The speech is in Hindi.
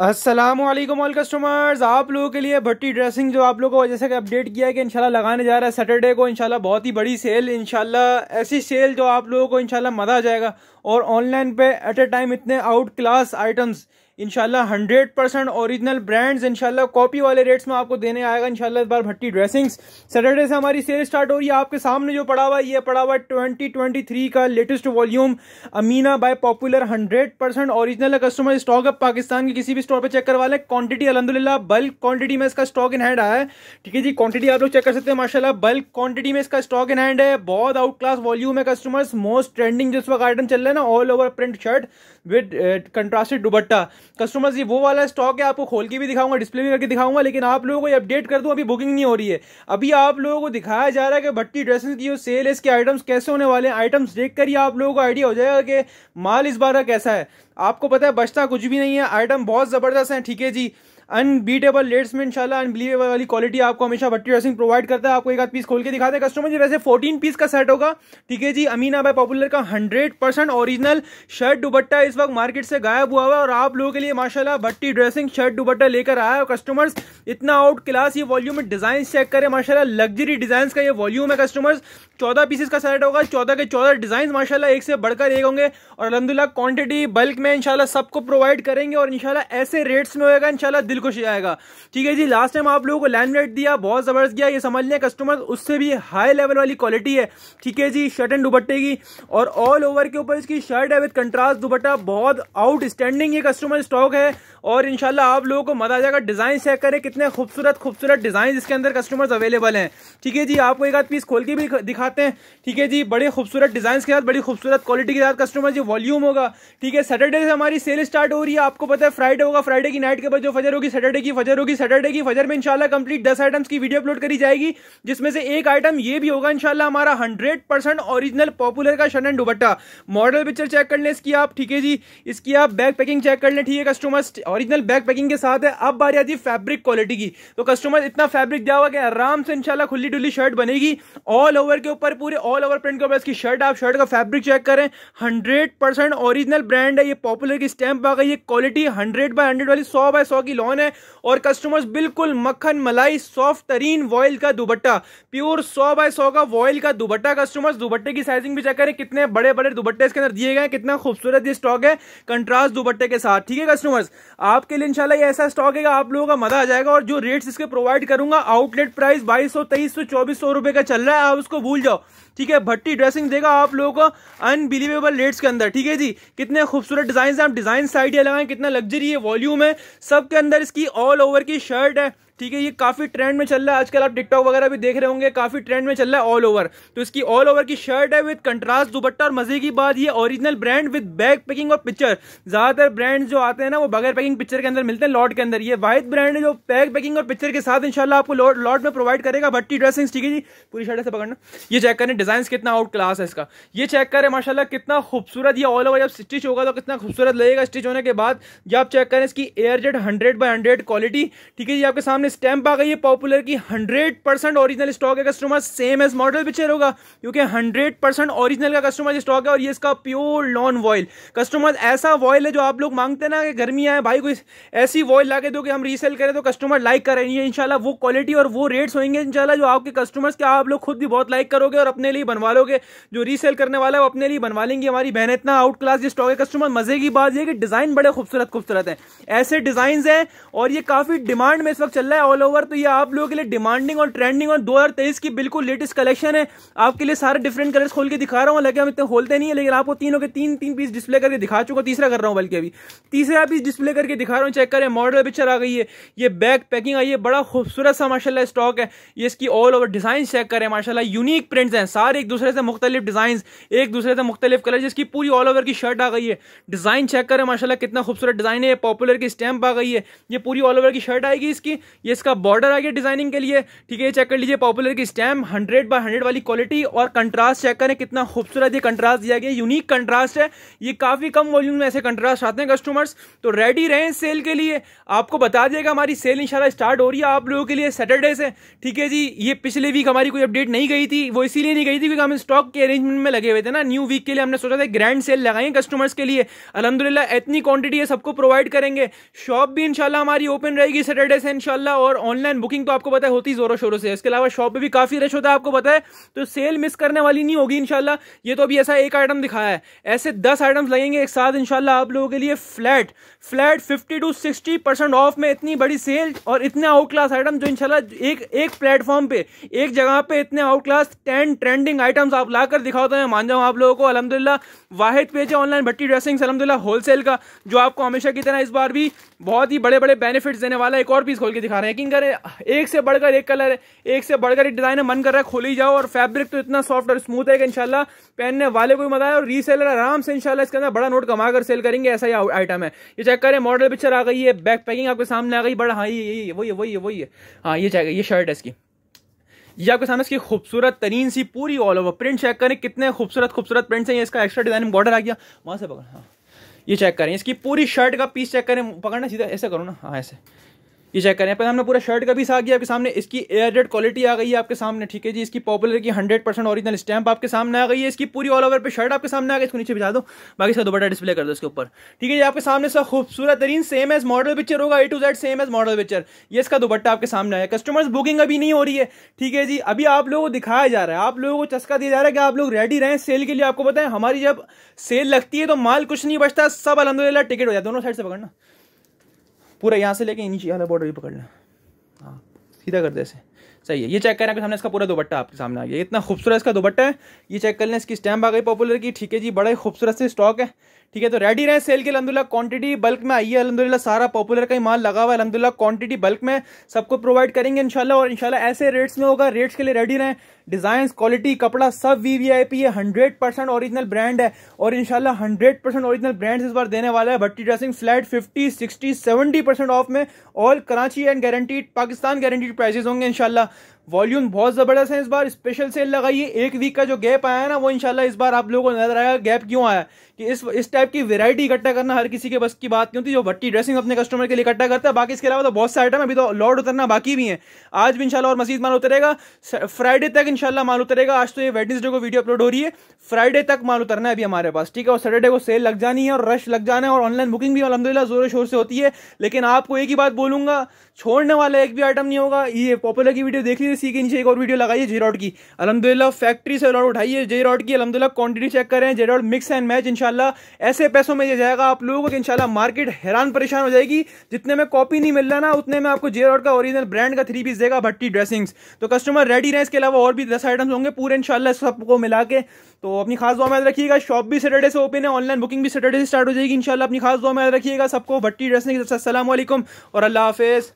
असलम ऑल कस्टमर्स आप लोगों के लिए भट्टी ड्रेसिंग जो आप लोगों को जैसे कि अपडेट किया है कि इंशाल्लाह लगाने जा रहा है सैटरडे को, इंशाल्लाह बहुत ही बड़ी सेल इनशाला ऐसी सेल जो आप लोगों को इंशाल्लाह मज़ा आ जाएगा। और ऑनलाइन पे एट ए टाइम इतने आउट क्लास आइटम्स इनशाला हंड्रेड परसेंट ओरिजिनल ब्रांड्स इनशाला कॉपी वाले रेट्स में आपको देने आएगा इनशाला इस बार भट्टी ड्रेसिंग्स सैटरडे से हमारी सेल स्टार्ट हो रही है, आपके सामने जो पड़ा हुआ ये पड़ा हुआ ट्वेंटी ट्वेंटी थ्री का latest volume Amina by popular hundred percent original customer stock अब पाकिस्तान के किसी भी स्टोर पर चेक करवा लें। क्वांटिटी अलहमदिल्ला बल्क क्वांटिटी में इसका स्टॉक इन हैंड आया है। ठीक है जी क्वांटिटी आप लोग चेक कर सकते हैं माशाला बल्क क्वांटिटी में इसका स्टॉक इन हैंड है। बहुत आउट क्लास वॉल्यूम है कस्टमर्स मोस्ट ट्रेंडिंग जिस वक्त आइटम चल रहा है ना all over print shirt with contrasted dupatta customers ये वो वाला स्टॉक है, आपको खोल के भी दिखाऊँगा डिस्प्ले भी करके दिखाऊँगा, लेकिन आप लोगों को अपडेट कर दूँ, अभी बुकिंग नहीं हो रही है। अभी आप लोगों को दिखाया जा रहा है कि भट्टी ड्रेसेस की जो सेल है, इसके आइटम्स कैसे होने वाले हैं। आइटम्स देख कर ही आप लोगों को आइडिया हो जाएगा कि माल इस बार का कैसा है। आपको पता है, बचता कुछ भी नहीं है। आइटम बहुत ज़बरदस्त हैं, ठीक है जी। अनबीटेबल लेट्स में इंशाल्लाह अनबिलीवेबल वाली क्वालिटी आपको हमेशा भट्टी ड्रेसिंग प्रोवाइड करता है। आपको एक आध पीस खोल के दिखाते हैं। कस्टमर जी, वैसे 14 पीस का सेट होगा। ठीक है जी, अमीना बाय पॉपुलर का 100 परसेंट ओरिजिनल शर्ट दुबट्टा इस वक्त मार्केट से गायब हुआ हुआ है और आप लोगों के लिए माशाला भट्टी ड्रेसिंग शर्ट दुबट्टा लेकर आया है। कस्टमर्स इतना आउट क्लास ये वॉल्यूम में डिज़ाइन चेक करें माशाला लग्जरी डिज़ाइन का ये वॉल्यूम है कस्टमर्स चौदह पीसेस का सेट होगा, चौदह के चौदह डिज़ाइन माशाल्लाह एक से बढ़कर एक होंगे। और अलहमदुल्ला क्वांटिटी बल्क में इनशाला सबको प्रोवाइड करेंगे और इनशाला ऐसे रेट्स में होगा इंशाल्लाह दिल खुश जाएगा ठीक है जी लास्ट टाइम आप लोगों को लैंड रेट दिया, बहुत ज़बरदस्त गया ये समझ लें कस्टमर उससे भी हाई लेवल वाली क्वालिटी है। ठीक है जी शर्ट एंड दुबट्टे की। और ऑल ओवर के ऊपर इसकी शर्ट है विद कंट्रास्ट दुबट्टा बहुत आउट स्टैंडिंग ये कस्टमर स्टॉक है। और इनशाला आप लोगों को मज़ा आ जाएगा डिज़ाइन चेक करें कितने खूबसूरत खूबसूरत डिज़ाइन इसके अंदर कस्टमर्स अवेलेबल हैं। ठीक है जी, आपको एक आध पीस खोल के भी दिखाते हैं। ठीक है जी, बड़े खूबसूरत डिज़ाइन के साथ, बड़ी खूबसूरत क्वालिटी के साथ कस्टमर जी वॉल्यूम होगा। ठीक है सैटरडे से हमारी सेल स्टार्ट हो रही है। आपको पता है फ्राइडे होगा फ्राइडे की नाइट के बाद जो फजर होगी सैटरडे की फजर होगी सैटरडे की फजर में इंशाल्लाह कंप्लीट दस आइटम्स की वीडियो अपलोड करी जाएगी, जिसमें से एक आइटम ये भी होगा, इंशाल्लाह हमारा हंड्रेड परसेंट ऑरिजिनल पॉपुलर का शन and dupatta model picture check कर लें इसकी आप, ठीक है जी। इसकी आप बैक पैकिंग चेक कर लें, ठीक है कस्टमर्स ऑरिजिनल बैक पैकिंग के साथ है। अब बारी आती है फैब्रिक क्वालिटी की तो कस्टमर इतना फैब्रिक दिया हुआ कि आराम से इंशाल्लाह खुली डुली शर्ट बनेगी। ऑल ओवर के ऊपर पूरे ऑल ओवर प्रिंट के ऊपर इसकी शर्ट आप शर्ट का फैब्रिक चेक करें हंड्रेड परसेंट ऑरिजिनल ब्रांड है, ये पॉपुलर की स्टैंप आ गई है क्वालिटी हंड्रेड बाय हंड्रेड वाली, सौ बाय सौ की लॉन है। और कस्टमर्स बिल्कुल मक्खन, मलाई सॉफ्ट तरीन वॉयल का दुबट्टा प्योर सौ बाय सौ का वॉयल का दुबट्टा कस्टमर्स दुबट्टे की साइजिंग भी चेक करें, कितने बड़े बड़े दुबट्टे इसके अंदर दिए गए कितना खूबसूरत ये स्टॉक है कंट्रास्ट दुबट्टे के साथ, ठीक है कस्टमर्स आपके लिए ये ऐसा स्टॉक है आप लोगों का मज़ा आ जाएगा और जो रेट्स इसके प्रोवाइड करूँगा आउटलेट प्राइस बाईस सौ तेईस सौ चौबीस सौ रुपए का चल रहा है, आप उसको भूल जाओ। ठीक है, भट्टी ड्रेसिंग देगा आप लोगों को अनबिलीवेबल रेट्स के अंदर। ठीक है जी, कितने खूबसूरत डिज़ाइन है, आप डिज़ाइन साइड लगाए, कितना लग्जरी है वॉल्यूम है। सबके अंदर इसकी ऑल ओवर की शर्ट है। ठीक है, ये काफ़ी ट्रेंड में चल रहा है। आजकल आप टिकटॉक वगैरह भी देख रहे होंगे, काफ़ी ट्रेंड में चल रहा है ऑल ओवर तो इसकी ऑल ओवर की शर्ट है विद कंट्रास्ट दुपट्टा और मज़े की बात, ये original brand with bag packing और पिक्चर ज़्यादातर ब्रांड जो आते हैं ना, वो बगैर पैकिंग पिक्चर के अंदर मिलते हैं लॉट के अंदर। ये वाइट ब्रांड है जो बैग पैकिंग और पिक्चर के साथ इंशाल्लाह आपको लॉट में प्रोवाइड करेगा। भट्टी ड्रेसिंग ठीक है जी? पूरी शर्ट से पकड़ना। ये चेक करें डिज़ाइन कितना आउट क्लास है इसका। ये चेक करें माशाला कितना खूबसूरत, ये ऑल ओवर जब स्टिच होगा तो कितना खूबसूरत लगेगा स्टिच होने के बाद। जब आप चेक करें इसकी air jet hundred by hundred quality ठीक है जी? आपके सामने स्टैंप आ गई है पॉपुलर की 100 परसेंट ऑरिजिनल स्टॉक है customer same as model picture होगा, क्योंकि 100 परसेंट ऑरिजिनल का कस्टमर स्टॉक है और ये इसका प्योर नॉन वॉइल कस्टमर ऐसा वॉयल है जो आप लोग मांगते ना कि गर्मी आए, भाई कोई ऐसी वॉइल ला के दो कि हम रीसेल करें तो कस्टमर लाइक करेंगे, इंशाल्लाह वो क्वालिटी और वो रेट्स होंगे, इंशाल्लाह जो आपके कस्टमर्स के आप लोग खुद भी बहुत लाइक करोगे और अपने लिए बनवा लोगे, जो रीसेल करने वाला है वो अपने लिए बनवा लेंगे, हमारी बहन इतना आउट क्लास स्टॉक है कस्टमर मज़े की बात यह कि डिज़ाइन बड़े खूबसूरत खूबसूरत है। ऐसे डिज़ाइन है और ये काफ़ी डिमांड में इस वक्त चल रहा है ऑल ओवर तो ये आप लोगों के लिए डिमांडिंग और ट्रेंडिंग और 2023 की बिल्कुल लेटेस्ट कलेक्शन है। आपके लिए सारे डिफरेंट कलर्स खोल के दिखा रहा हूँ लगे हम इतने खोलते नहीं है, लेकिन आपको तीनों के तीन तीन पीस डिस्प्ले करके दिखा चुका तीसरा कर रहा हूँ बल्कि अभी। तीसरा पीस डिस्प्ले करके दिखा रहा हूँ चेक करें मॉडल पिक्चर आ गई है। ये बैग पैकिंग आई है, बड़ा खूबसूरत सा माशाला स्टॉक है। ये इसकी ऑल ओवर डिज़ाइन चेक करें माशाला यूनिक प्रिंट्स हैं, सारे एक दूसरे से मुख्तलिफ़ डिज़ाइन एक दूसरे से मुख्तलिफ़ कलर जिसकी पूरी ऑल ओवर की शर्ट आ गई है। डिज़ाइन चेक करें माशाला कितना खूबसूरत डिज़ाइन है पॉपुलर की स्टैंप आ गई है, ये पूरी ऑल ओवर की शर्ट आएगी इसकी। ये इसका बॉर्डर आ गया डिज़ाइनिंग के लिए। ठीक है, ये चेक कर लीजिए पॉपुलर की स्टैम्प हंड्रेड बाय हंड्रेड वाली क्वालिटी और कंट्रास्ट चेक करें कितना खूबसूरत ये कंट्रास्ट दिया गया। यूनिक कंट्रास्ट है। ये काफ़ी कम वॉल्यूम में ऐसे कंट्रास्ट आते हैं कस्टमर्स तो रेडी रहें सेल के लिए। आपको बता दिएगा हमारी सेल इंशाल्लाह स्टार्ट हो रही है आप लोगों के लिए सैटरडे से। ठीक है जी, ये पिछले वीक हमारी कोई अपडेट नहीं गई थी। वो इसीलिए नहीं गई थी क्योंकि हम स्टॉक के अरेंजमेंट में लगे हुए थे ना। न्यू वीक के लिए हमने सोचा था ग्रैंड सेल लगाएँगे कस्टमर्स के लिए। अलहमदिल्ला इतनी क्वांटिटी है सबको प्रोवाइड करेंगे। शॉप भी इंशाल्लाह हमारी ओपन रहेगी सैटरडे से इंशाल्लाह और ऑनलाइन बुकिंग तो आपको पता है होती जोरों शोरों से इसके अलावा शॉप पे भी काफ़ी रश होता है, आपको पता है। तो सेल मिस करने वाली नहीं होगी इनशाला ये तो अभी ऐसा एक आइटम दिखाया है। ऐसे दस आइटम्स लगेंगे एक साथ इनशाला आप लोगों के लिए flat flat fifty to sixty percent off में इतनी बड़ी सेल और इतने आउट क्लास आइटम जो इनशाला एक एक प्लेटफॉर्म पे, एक जगह पे इतने out class ten trending items आप लाकर दिखाओ तो मैं मान जाऊँ आप लोगों को। अलहमदिल्ला वाहिद पेज है ऑनलाइन भट्टी ड्रेसिंग अलहमदिल्ला होलसेल का, जो आपको हमेशा की तरह इस बार भी बहुत ही बड़े बड़े बेनिफिट्स देने वाला एक और पीस खोल के दिखा रहे हैं। यकीन करें, एक से बढ़कर एक कलर है एक से बढ़कर एक डिज़ाइन है। मन कर रहा है खोली जाओ और फैब्रिक तो इतना सॉफ्ट और स्मूथ है कि इंशाल्लाह पहनने वाले को भी मज़ा है और रीसेलर आराम से इंशाल्लाह इसके अंदर बड़ा नोट कमा कर सेल करेंगे। ऐसा ही आइटम है। ये चेक करें मॉडल पिक्चर आ गई है बैक पैकिंग आपके सामने आ गई, बड़ा हाँ ये वही है वही है वही है। हाँ ये चेक ये शर्ट है इसकी। ये आपके सामने इसकी खूबसूरत तरीन सी पूरी ऑल ओवर प्रिंट चेक करें, कितने खूबसूरत खूबसूरत प्रिंट्स हैं। इसका एक्स्ट्रा डिज़ाइन बॉर्डर आ गया। वहाँ से पकड़ हाँ। ये चेक करें, इसकी पूरी शर्ट का पीस चेक करें। पकड़ना सीधा ऐसे करो ना। हाँ ऐसे। ये चेक करें। पहले हमने पूरा शर्ट का भी आ गया आपके सामने इसकी एयरडेड क्वालिटी आ गई है आपके सामने, ठीक है जी? इसकी पॉपुलर की हंड्रेड परसेंट ऑरिजिनल स्टैंप आपके सामने आ गई है। इसकी पूरी ऑल ओवर पे शर्ट आपके सामने आ गई, इसको नीचे भिजा दो। बाकी इसका दोबारा डिस्प्ले कर दो इसके ऊपर। ठीक है जी, आपके सामने सा खूबसूरत तरीन सेम एज मॉडल पिक्चर होगा A to Z same as model picture ये इसका दुपट्टा आपके सामने आया। कस्टमर्स बुकिंग अभी नहीं हो रही है, ठीक है जी? अभी आप लोगों को दिखाया जा रहा है, आप लोगों को चस्का दिया जा रहा है कि आप लोग रेडी रहे सेल के लिए। आपको बताएँ हमारी जब सेल लगती है तो माल कुछ नहीं बचता, सब अलहमदिल्ला टिकट हो जाए दोनों साइड से पकड़ना। पूरा यहाँ से लेके नीचे वाला बॉर्डर भी पकड़ना। हाँ सीधा कर दे ऐसे। सही है, ये चेक करें सामने इसका पूरा दुपट्टा आपके सामने आ गया। इतना खूबसूरत इसका दुपट्टा है, ये चेक कर लें, इसकी स्टैम्प आ गई पॉपुलर की। ठीक है जी, बड़ा ही खूबसूरत से स्टॉक है। ठीक है तो रेडी रहे सेल के अलहमदिल्ला क्वांटिटी बल्क में आई है अलहमदिल्ला सारा पॉपुलर का ही माल लगा हुआ है अलहमदिल्ला क्वांटिटी बल्क में सबको प्रोवाइड करेंगे इंशाल्लाह, और इंशाल्लाह ऐसे रेट्स में होगा रेट्स के लिए रेडी रहें। डिज़ाइन क्वालिटी कपड़ा सब वी वी आई पी है हंड्रेड परसेंट ऑरिजिनल ब्रांड है, और इनशाला हंड्रेड परसेंट ऑरिजिनल ब्रांड इस बार देने वाला है। Bhatti dressing flat fifty sixty seventy percent off में all Karachi and guaranteed Pakistan guaranteed prices होंगे इंशाल्लाह वॉल्यूम बहुत ज़बरदस्त है इस बार स्पेशल सेल लगाइए। एक वीक का जो गैप आया है ना, वो इंशाल्लाह इस बार आप लोगों को नज़र आएगा गैप क्यों आया कि इस इस टाइप की वैरायटी इकट्ठा करना हर किसी के बस की बात नहीं होती, जो भट्टी ड्रेसिंग अपने कस्टमर के लिए इकट्ठा करता है। बाकी इसके अलावा तो बहुत से आइटम अभी तो लॉर्ड उतरना बाकी भी है। आज भी इंशाल्लाह और मजीद माल उतरेगा। फ्राइडे तक इंशाल्लाह माल उतरेगा। आज तो ये वेडनेसडे को वीडियो अपलोड हो रही है। फ्राइडे तक माल उतरना है अभी हमारे पास, ठीक है? और सैटरडे को सेल लग जानी है और रश लग जाना है और ऑनलाइन बुकिंग भी अलहमदिल्ला ज़ोर शोर से होती है। लेकिन आपको एक ही बात बोलूँगा, छोड़ने वाला एक भी आइटम नहीं होगा। ये पॉपुलर की वीडियो देख लीजिए सी के नीचे एक और वीडियो लगाइए जे रॉड की। अलहमदिल्ला फैक्ट्री से लॉट उठाइए जे रॉड की अलहमदिल्ला क्वांटिटी चेक करें जे रॉड मिक्स एंड मैच इंशाल्लाह। ऐसे पैसों में जाएगा आप लोगों को इनशाला मार्केट हैरान परेशान हो जाएगी। जितने में कॉपी नहीं मिल रहा ना, उतने में आपको जे रॉड का ओरिजिनल ब्रांड का थ्री पीस देगा भट्टी ड्रेसिंग्स तो कस्टमर रेडी रहे, इसके अलावा और भी दस आइटम्स होंगे पूरे इनशाला सबको मिला के। तो अपनी खास दुआ में रखिएगा शॉप भी सैटरडे से ओपन है ऑनलाइन बुकिंग भी सैटरडे से स्टार्ट हो जाएगी, इंशाल्लाह अपनी खास दुआ में रखिएगा सबको। भट्टी ड्रेसिंग असल और अल्लाह हाफिज़।